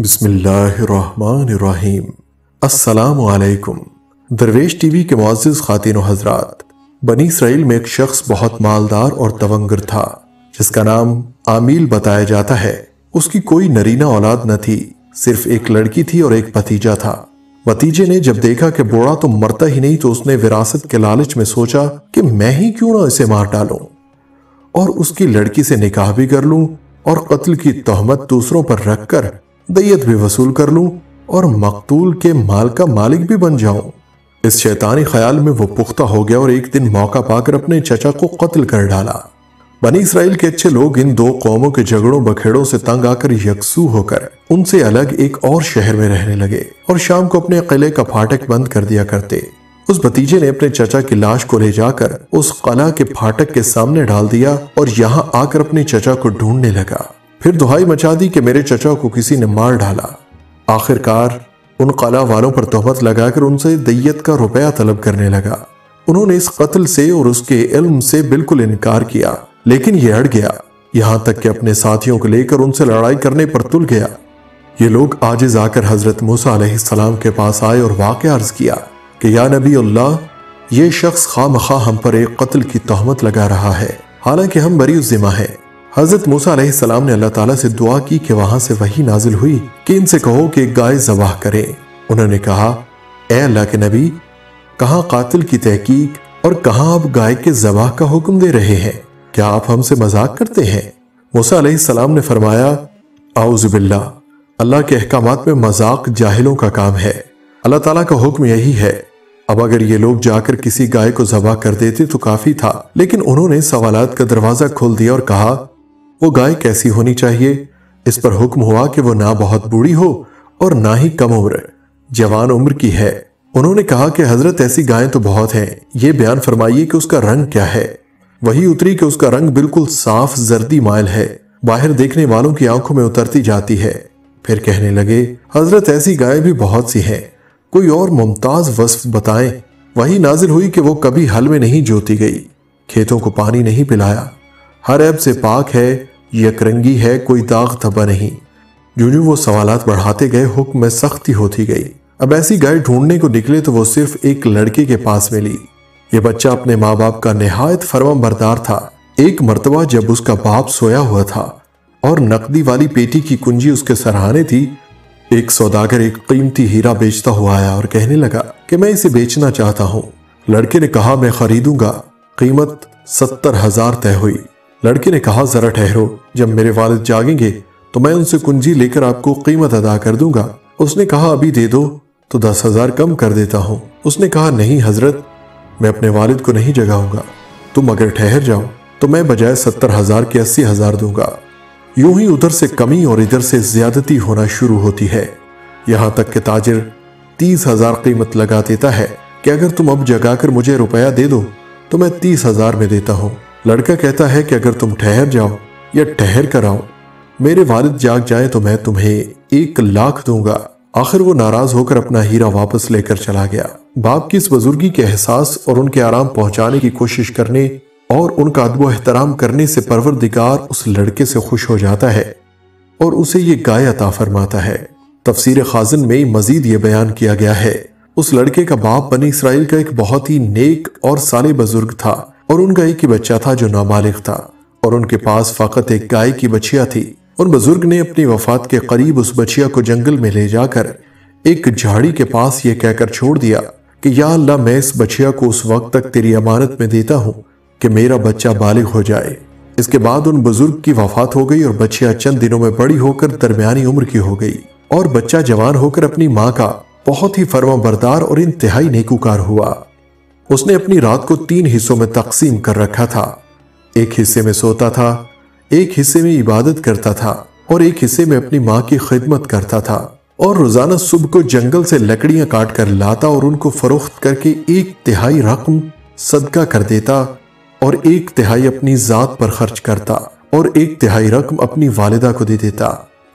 बिस्मिल्लाहिर्रहमानिर्रहीम। अस्सलामुअलैकुम। दरवेश टीवी के मुआज़ खातिन हजरात, बनी इसराइल में एक शख्स बहुत मालदार और तवंगर था, जिसका नाम आमील बताया जाता है। उसकी कोई नरीना औलाद न थी, सिर्फ़ एक लड़की थी और एक भतीजा था। भतीजे ने जब देखा कि बोड़ा तो मरता ही नहीं तो उसने विरासत के लालच में सोचा कि मैं ही क्यों ना इसे मार डालूं। और उसकी लड़की से निकाह भी कर लूँ और कत्ल की तहमत दूसरों पर रखकर दैयत भी वसूल कर लूँ और मकतूल के माल का मालिक भी बन जाऊँ। इस शैतानी ख्याल में वो पुख्ता हो गया और एक दिन मौका पाकर अपने चचा को कत्ल कर डाला। बनी इसराइल के अच्छे लोग इन दो कौमों के झगड़ों बखेड़ों से तंग आकर यकसू होकर उनसे अलग एक और शहर में रहने लगे और शाम को अपने किले का फाटक बंद कर दिया करते। उस भतीजे ने अपने चचा की लाश को ले जाकर उस कला के फाटक के सामने डाल दिया और यहाँ आकर अपने चचा को ढूँढने लगा। फिर दुहाई मचा दी कि मेरे चचा को किसी ने मार डाला। आखिरकार उन कला वालों पर तोहमत लगाकर उनसे दैयत का रुपया तलब करने लगा। उन्होंने इस कत्ल से और उसके इल्म से बिल्कुल इनकार किया, लेकिन यह अड़ गया। यहाँ तक कि अपने साथियों को लेकर उनसे लड़ाई करने पर तुल गया। ये लोग आजिज आकर हज़रत मूसा के पास आए और वाक़ अर्ज़ किया कि, या नबी अल्लाह ये शख्स खाम खा हम पर एक कत्ल की तहमत लगा रहा है। हालाँकि हम बरी जिम्मा है। हज़रत मूसा सलाम ने अल्लाह ताला से दुआ की कि वहाँ से वही नाजिल हुई कि इनसे कहो कि गाय जवाह करें। उन्होंने कहा, ए अल्लाह के नबी, कहा कातिल की तहकीक और कहा आप गाय के जवाह का हुक्म दे रहे हैं? क्या आप हमसे मज़ाक करते हैं? मूसा सलाम ने फरमाया आउजुबिल्ला अल्लाह के अहकाम में मज़ाक जाहिलों का काम है। अल्लाह ताला का हुक्म यही है, अब अगर ये लोग जाकर किसी गाय को जबा कर देते तो काफ़ी था। लेकिन उन्होंने सवालात का दरवाज़ा खोल दिया और कहा वो गाय कैसी होनी चाहिए? इस पर हुक्म हुआ कि वो ना बहुत बूढ़ी हो और ना ही कम उम्र, जवान उम्र की है। उन्होंने कहा कि हज़रत, ऐसी गायें तो बहुत हैं। ये बयान फरमाइए कि उसका रंग क्या है। वही उतरी कि उसका रंग बिल्कुल साफ़, जर्दी माइल है। बाहर देखने वालों की आँखों में उतरती जाती है। फिर कहने लगे, हज़रत, ऐसी गायें भी बहुत सी हैं। कोई और मुमताज़ वस्फ बताएँ? वही नाजिल हुई कि वो कभी हल में नहीं जोती गई। खेतों को पानी नहीं पिलाया। हर ऐब से पाक है यकरंगी है, कोई दाग धब्बा नहीं। जो जो वो सवालात बढ़ाते गए, हुक्म में सख्ती होती गई। अब ऐसी गाय ढूँढने को निकले तो वो सिर्फ़ एक लड़के के पास मिली। ये बच्चा अपने माँ बाप का नहायत फरवा बरदार था। एक मरतबा जब उसका बाप सोया हुआ था और नकदी वाली पेटी की कुंजी उसके सराहने थी, एक सौदागर एक कीमती हीरा बेचता हुआ आया और कहने लगा कि मैं इसे बेचना चाहता हूँ। लड़के ने कहा, मैं खरीदूँगा। कीमत सत्तर हज़ार तय हुई। लड़के ने कहा, जरा ठहरो, जब मेरे वालिद जागेंगे तो मैं उनसे कुंजी लेकर आपको कीमत अदा कर दूँगा। उसने कहा, अभी दे दो तो दस हज़ार कम कर देता हूँ। उसने कहा, नहीं हज़रत, मैं अपने वालिद को नहीं जगाऊँगा। तुम अगर ठहर जाओ तो मैं बजाय सत्तर हज़ार के अस्सी हज़ार दूँगा। यूँ ही उधर से कमी और इधर से ज्यादती होना शुरू होती है। यहाँ तक कि ताजिर तीस हज़ार कीमत लगा देता है कि अगर तुम अब जगाकर मुझे रुपया दे दो तो मैं तीस हज़ार में देता हूँ। लड़का कहता है कि अगर तुम ठहर जाओ या ठहर कर आओ, मेरे वालिद जाग जाए तो मैं तुम्हें एक लाख दूँगा। आखिर वो नाराज़ होकर अपना हीरा वापस लेकर चला गया। बाप की इस बुजुर्गी के एहसास और उनके आराम पहुँचाने की कोशिश करने और उनका अदब एहतराम करने से परवरदिगार उस लड़के से खुश हो जाता है और उसे ये गाय अता फरमाता है। तफसीर खाजन में मजीद ये बयान किया गया है। उस लड़के का बाप बनी इसराइल का एक बहुत ही नेक और साले बुज़ुर्ग था। और उनका एक ही बच्चा था जो नाबालिग था, और उनके पास फकत एक गाय की बच्चिया थी। उन बुज़ुर्ग ने अपनी वफात के करीब उस बच्चिया को जंगल में ले जाकर एक झाड़ी के पास ये कहकर छोड़ दिया कि, या अल्लाह, मैं इस बच्चिया को उस वक्त तक तेरी अमानत में देता हूँ कि मेरा बच्चा बालिग हो जाए। इसके बाद उन बुज़ुर्ग की वफात हो गई और बच्चिया चंद दिनों में बड़ी होकर दरमियानी उम्र की हो गई, और बच्चा जवान होकर अपनी माँ का बहुत ही फर्मा बरदार और इंतहाई नेकूकार हुआ। उसने अपनी रात को तीन हिस्सों में तकसीम कर रखा था। एक हिस्से में सोता था, एक हिस्से में इबादत करता था और एक हिस्से में अपनी माँ की खिदमत करता था और रोज़ाना सुबह को जंगल से लकड़ियाँ काट कर लाता और उनको फरोख्त करके एक तिहाई रकम सदका कर देता और एक तिहाई अपनी जात पर खर्च करता और एक तिहाई रकम अपनी वालिदा को दे देता।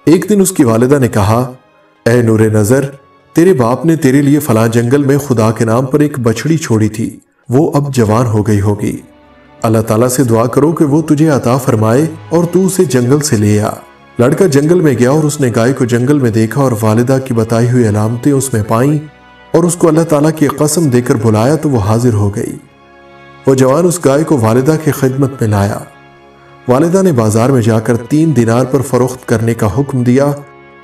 एक दिन उसकी वालिदा ने कहा ए नूरे नज़र तेरे बाप ने तेरे लिए फला जंगल में खुदा के नाम पर एक बछड़ी छोड़ी थी। वो अब जवान हो गई होगी। अल्लाह ताला से दुआ करो कि वो तुझे अता फरमाए और तू उसे जंगल से ले आ। लड़का जंगल में गया और उसने गाय को जंगल में देखा और वालिदा की बताई हुई अलामतें उसमें पाई और उसको अल्लाह ताला की कसम देकर बुलाया तो वो हाजिर हो गई। वो जवान उस गाय को वालिदा की खिदमत में लाया। वालिदा ने बाज़ार में जाकर तीन दिनार पर फरोख्त करने का हुक्म दिया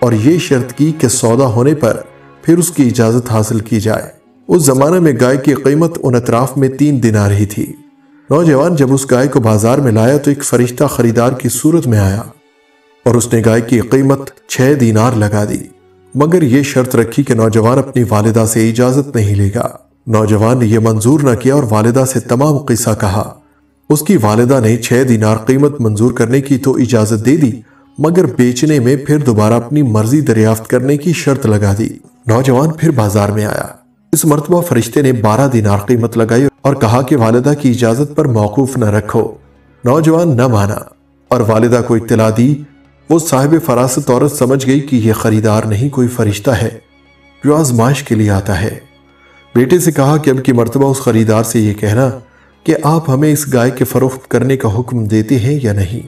और ये शर्त की कि सौदा होने पर फिर उसकी इजाज़त हासिल की जाए। उस जमाने में गाय की कीमत उन अतराफ में तीन दिनार ही थी। नौजवान जब उस गाय को बाज़ार में लाया तो एक फरिश्ता खरीदार की सूरत में आया और उसने गाय की कीमत छह दिनार लगा दी। मगर यह शर्त रखी कि नौजवान अपनी वालिदा से इजाज़त नहीं लेगा। नौजवान ने यह मंजूर न किया और वालिदा से तमाम किस्सा कहा। उसकी वालिदा ने छह दिनार कीमत मंजूर करने की तो इजाज़त दे दी, मगर बेचने में फिर दोबारा अपनी मर्ज़ी दरियाफ्त करने की शर्त लगा दी। नौजवान फिर बाज़ार में आया। इस मरतबा फरिश्ते ने बारह दिनार कीमत लगाई और कहा कि वालदा की इजाज़त पर मौकूफ न रखो। नौजवान न माना और वालदा को इतला दी। वो साहिब फरासत औरत समझ गई कि यह खरीदार नहीं, कोई फरिश्ता है। जो आजमाइश के लिए आता है। बेटे से कहा कि अब की मरतबा उस खरीदार से यह कहना कि आप हमें इस गाय के फरोख्त करने का हुक्म देते हैं या नहीं।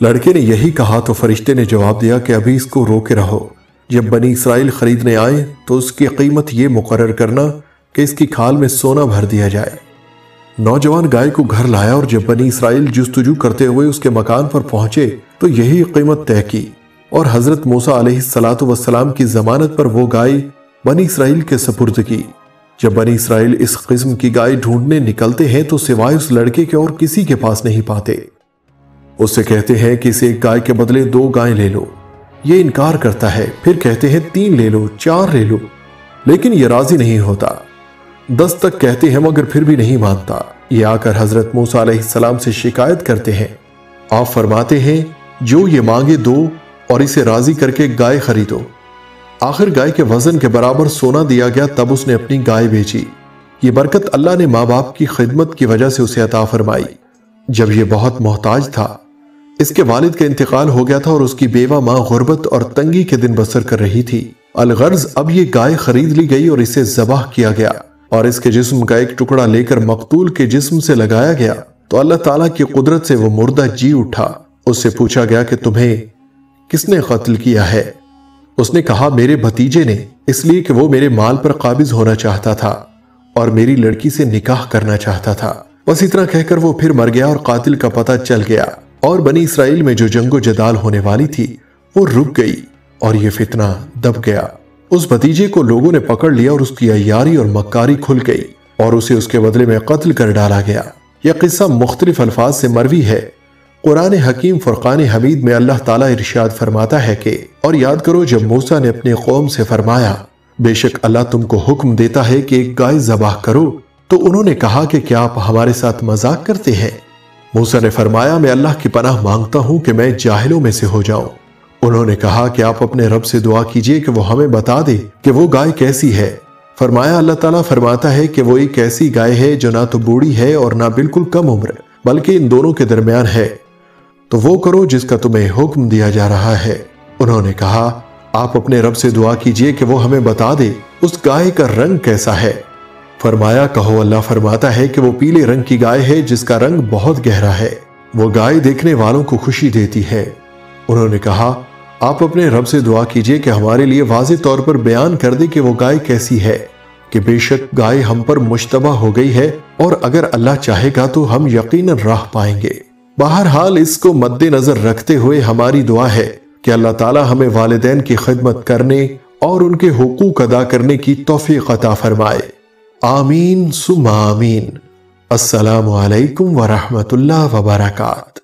लड़के ने यही कहा तो फरिश्ते ने जवाब दिया कि अभी इसको रोके रहो। जब बनी इसराइल खरीदने आए तो उसकी कीमत ये मुकर करना कि इसकी खाल में सोना भर दिया जाए। नौजवान गाय को घर लाया और जब बनी इसराइल जुस्तजू करते हुए उसके मकान पर पहुँचे तो यही कीमत तय की। और हज़रत मूसा वसलाम की जमानत पर वो गाय बनी इसराइल के सपुर्द की। जब बनी इसराइल इस किस्म की गाय ढूँढने निकलते हैं तो सिवाय उस लड़के के और किसी के पास नहीं पाते। उससे कहते हैं कि इसे एक गाय के बदले दो गाय ले लो। ये इनकार करता है। फिर कहते हैं, तीन ले लो, चार ले लो। लेकिन ये राज़ी नहीं होता। दस तक कहते हैं, मगर फिर भी नहीं मानता। ये आकर हज़रत मूसा सलाम से शिकायत करते हैं। आप फरमाते हैं, जो ये मांगे दो और इसे राज़ी करके गाय खरीदो। आखिर गाय के वज़न के बराबर सोना दिया गया, तब उसने अपनी गाय बेची। ये बरकत अल्लाह ने माँ बाप की खिदमत की वजह से उसे अता फरमाई। जब ये बहुत मोहताज था इसके वालिद का इंतकाल हो गया था और उसकी बेवा माँ गुर्बत और तंगी के दिन बसर कर रही थी। अलगर्ज अब ये गाय खरीद ली गई और इसे जबाह किया गया और इसके जिस्म का एक टुकड़ा लेकर मकतूल के जिस्म से लगाया गया। तो अल्लाह ताला की कुदरत से वो मुर्दा जी उठा। उससे पूछा गया कि तुम्हें किसने कत्ल किया है? उसने कहा, मेरे भतीजे ने, इसलिए कि वो मेरे माल पर काबिज होना चाहता था और मेरी लड़की से निकाह करना चाहता था। बस इतना कहकर वो फिर मर गया और कातिल का पता चल गया। और बनी इसराइल में जो जंगो जदाल होने वाली थी, वो रुक गई और ये फितना दब गया। उस भतीजे को लोगों ने पकड़ लिया और उसकी अयारी और मक्कारी खुल गई और उसे उसके बदले में कत्ल कर डाला गया। यह किस्सा मुख्तलिफ़ अल्फाज से मरवी है। कुरान हकीम फुरकान हमीद में अल्लाह ताला इरशाद फरमाता है कि, और याद करो जब मूसा ने अपने कौम से फरमाया, बेशक अल्लाह तुमको हुक्म देता है कि एक गाय जबाह करो तो उन्होंने कहा कि क्या आप हमारे साथ मज़ाक करते हैं? मूसा ने फरमाया, मैं अल्लाह की पनाह माँगता हूँ कि मैं जाहिलों में से हो जाऊँ। उन्होंने कहा कि आप अपने रब से दुआ कीजिए कि वो हमें बता दे कि वो गाय कैसी है। फरमाया, अल्लाह ताला फरमाता है कि वो एक ऐसी गाय है जो ना तो बूढ़ी है और ना बिल्कुल कम उम्र, बल्कि इन दोनों के दरमियान है। तो वो करो जिसका तुम्हें हुक्म दिया जा रहा है। उन्होंने कहा, आप अपने रब से दुआ कीजिए कि वो हमें बता दे, उस गाय का रंग कैसा है? फरमाया, कहो, अल्लाह फरमाता है कि वो पीले रंग की गाय है, जिसका रंग बहुत गहरा है। वो गाय देखने वालों को खुशी देती है। उन्होंने कहा, आप अपने रब से दुआ कीजिए कि हमारे लिए वाज तौर पर बयान कर दे कि वो गाय कैसी है, कि बेशक गाय हम पर मुश्तबा हो गई है, और अगर अल्लाह चाहेगा तो हम यकीन राह पाएँगे। बहरहाल, इसको मद्देनजर रखते हुए हमारी दुआ है कि अल्लाह ताला हमें वालदेन की खिदमत करने और उनके हुकूक अदा करने की तोफ़ी अता फरमाए। आमीन सुम आमीन। असलकम वरहमल वबरकत।